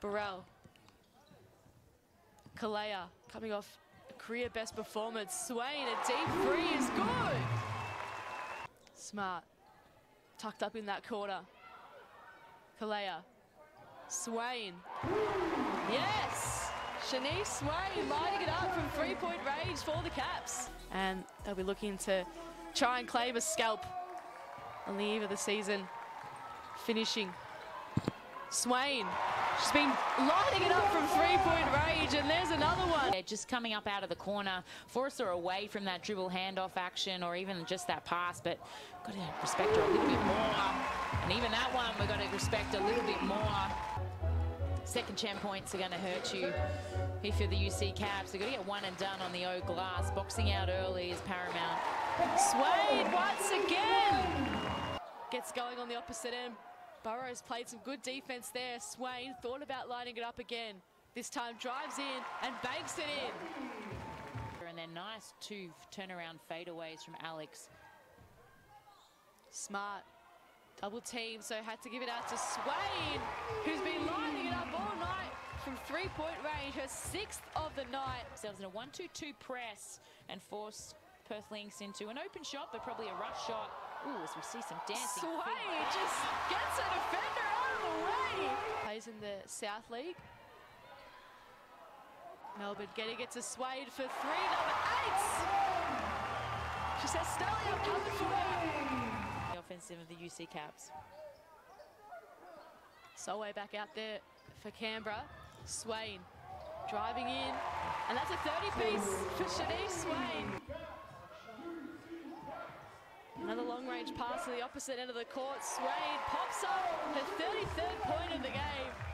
Burrell. Kalea coming off career best performance. Swain, a deep three is good. Smart. Tucked up in that corner. Kalea. Swain. Yes! Shanice Swain lighting it up from three-point range for the Caps. And they'll be looking to try and claim a scalp on the eve of the season. Finishing. Swain. She's been lighting it up from three-point range, and there's another one. Yeah, just coming up out of the corner, force her away from that dribble handoff action or even just that pass, but got to respect her a little bit more. And even that one, we've got to respect a little bit more. Second chance points are going to hurt you if you're the UC Caps. They've got to get one and done on the O glass. Boxing out early is paramount. Swain once again gets going on the opposite end. Burrows played some good defense there. Swain thought about lining it up again. This time drives in and banks it in. And then nice two turnaround fadeaways from Alex. Smart. Double team, so had to give it out to Swain, who's been lining it up all night from three-point range, her sixth of the night. Themselves in a 1-2-2 press and force Perth Lynx into an open shot, but probably a rough shot. Ooh, as we see some dancing. Swain just gets a defender out of the way. Plays in the South League. Melbourne getting it to Swain for three, number eight. She says, Stelly, I'm coming for you. The offensive of the UC Caps. Solway back out there for Canberra. Swain driving in. And that's a 30-piece for Shanice Swain. Another long-range pass to the opposite end of the court. Swain pops up her 33rd point of the game.